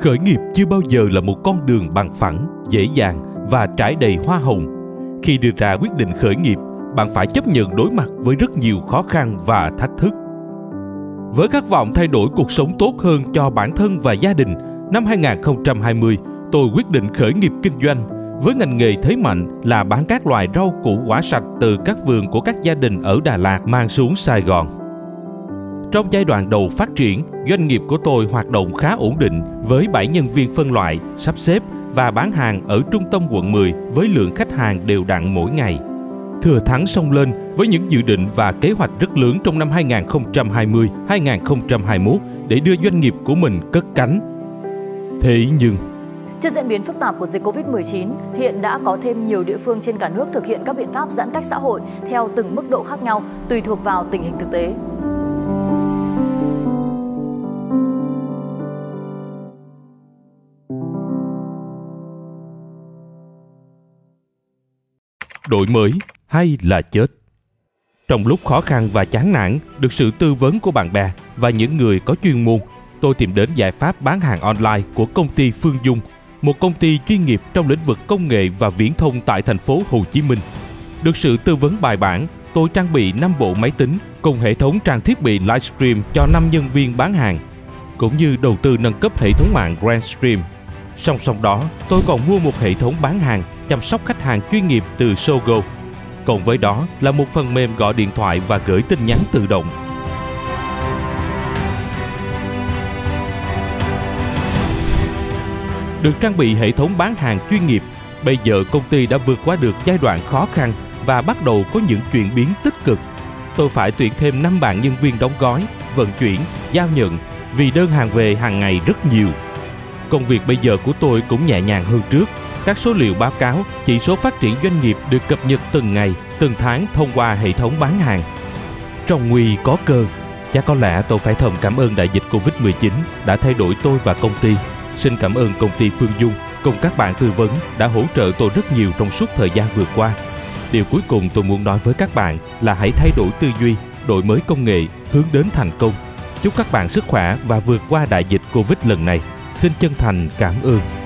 Khởi nghiệp chưa bao giờ là một con đường bằng phẳng, dễ dàng và trải đầy hoa hồng. Khi đưa ra quyết định khởi nghiệp, bạn phải chấp nhận đối mặt với rất nhiều khó khăn và thách thức. Với khát vọng thay đổi cuộc sống tốt hơn cho bản thân và gia đình, năm 2020, tôi quyết định khởi nghiệp kinh doanh với ngành nghề thế mạnh là bán các loại rau củ quả sạch từ các vườn của các gia đình ở Đà Lạt mang xuống Sài Gòn. Trong giai đoạn đầu phát triển, doanh nghiệp của tôi hoạt động khá ổn định với 7 nhân viên phân loại, sắp xếp và bán hàng ở trung tâm quận 10 với lượng khách hàng đều đặn mỗi ngày. Thừa thắng sông lên với những dự định và kế hoạch rất lớn trong năm 2020-2021 để đưa doanh nghiệp của mình cất cánh. Thế nhưng Trước diễn biến phức tạp của dịch Covid-19, hiện đã có thêm nhiều địa phương trên cả nước thực hiện các biện pháp giãn cách xã hội theo từng mức độ khác nhau, tùy thuộc vào tình hình thực tế. Đổi mới hay là chết. Trong lúc khó khăn và chán nản, được sự tư vấn của bạn bè và những người có chuyên môn, tôi tìm đến giải pháp bán hàng online của công ty Phương Dung, một công ty chuyên nghiệp trong lĩnh vực công nghệ và viễn thông tại thành phố Hồ Chí Minh. Được sự tư vấn bài bản, tôi trang bị 5 bộ máy tính cùng hệ thống trang thiết bị livestream cho 5 nhân viên bán hàng, cũng như đầu tư nâng cấp hệ thống mạng Grandstream. Song song đó, tôi còn mua một hệ thống bán hàng chăm sóc khách hàng chuyên nghiệp từ Sogo. Cộng với đó là một phần mềm gọi điện thoại và gửi tin nhắn tự động. Được trang bị hệ thống bán hàng chuyên nghiệp, bây giờ công ty đã vượt qua được giai đoạn khó khăn và bắt đầu có những chuyển biến tích cực. Tôi phải tuyển thêm 5 bạn nhân viên đóng gói, vận chuyển, giao nhận vì đơn hàng về hàng ngày rất nhiều. Công việc bây giờ của tôi cũng nhẹ nhàng hơn trước các số liệu báo cáo, chỉ số phát triển doanh nghiệp được cập nhật từng ngày, từng tháng thông qua hệ thống bán hàng. Trong nguy có cơ, chắc có lẽ tôi phải thầm cảm ơn đại dịch Covid-19 đã thay đổi tôi và công ty. Xin cảm ơn công ty Phương Dung cùng các bạn tư vấn đã hỗ trợ tôi rất nhiều trong suốt thời gian vừa qua. Điều cuối cùng tôi muốn nói với các bạn là hãy thay đổi tư duy, đổi mới công nghệ, hướng đến thành công. Chúc các bạn sức khỏe và vượt qua đại dịch Covid lần này. Xin chân thành cảm ơn.